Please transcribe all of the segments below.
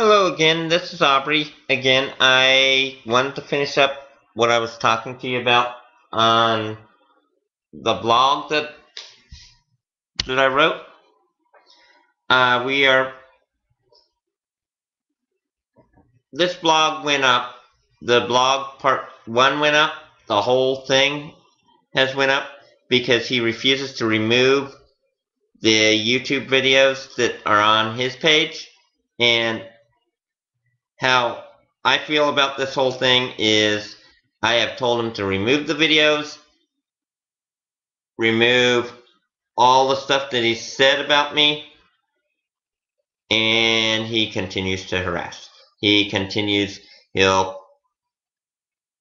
Hello again, this is Aubrey. Again, I wanted to finish up what I was talking to you about on the blog that that I wrote. Uh, we are this blog went up. The blog part one went up. The whole thing has went up because he refuses to remove the YouTube videos that are on his page and how I feel about this whole thing is I have told him to remove the videos, remove all the stuff that he said about me, and he continues to harass. He continues, he'll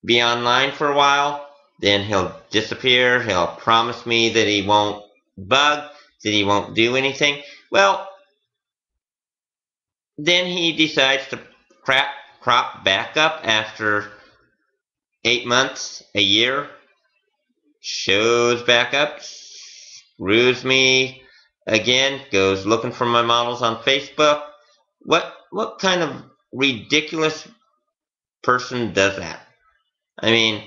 be online for a while, then he'll disappear, he'll promise me that he won't bug, that he won't do anything. Well, then he decides to crap, crop back up after eight months, a year, shows back up, screws me again, goes looking for my models on Facebook. What what kind of ridiculous person does that? I mean,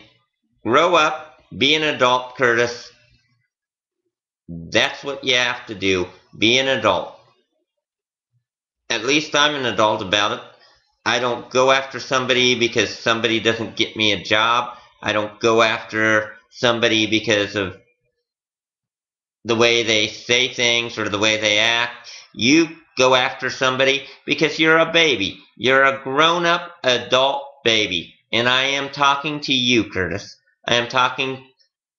grow up, be an adult, Curtis. That's what you have to do. Be an adult. At least I'm an adult about it. I don't go after somebody because somebody doesn't get me a job. I don't go after somebody because of the way they say things or the way they act. You go after somebody because you're a baby. You're a grown-up adult baby. And I am talking to you, Curtis. I am talking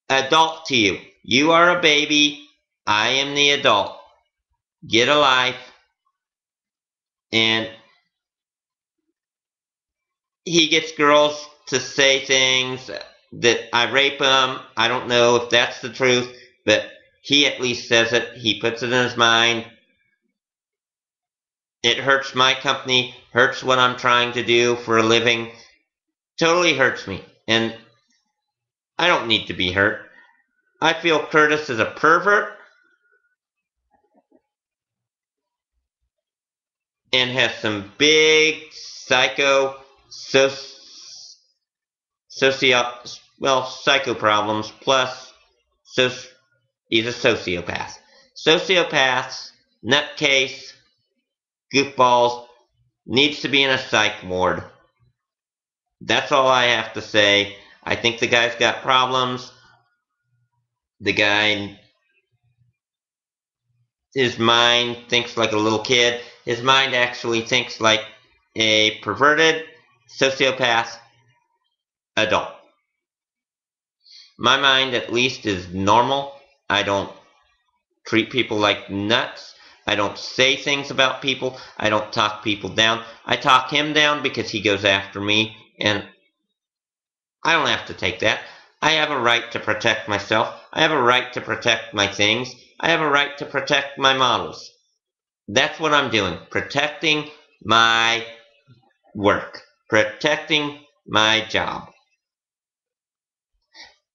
adult to you. You are a baby. I am the adult. Get a life. And he gets girls to say things that I rape them. I don't know if that's the truth, but he at least says it. He puts it in his mind. It hurts my company, hurts what I'm trying to do for a living. Totally hurts me. And I don't need to be hurt. I feel Curtis is a pervert and has some big psycho socio, well, psycho problems, plus so, he's a sociopath. Sociopaths, nutcase, goofballs, needs to be in a psych ward. That's all I have to say. I think the guy's got problems. The guy, his mind thinks like a little kid. His mind actually thinks like a perverted sociopath, adult. My mind, at least, is normal. I don't treat people like nuts. I don't say things about people. I don't talk people down. I talk him down because he goes after me, and I don't have to take that. I have a right to protect myself. I have a right to protect my things. I have a right to protect my models. That's what I'm doing, protecting my work protecting my job.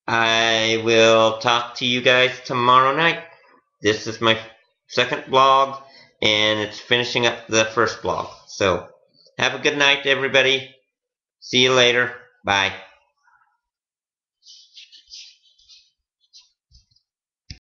I will talk to you guys tomorrow night. This is my second blog, and it's finishing up the first blog. So, have a good night, everybody. See you later. Bye.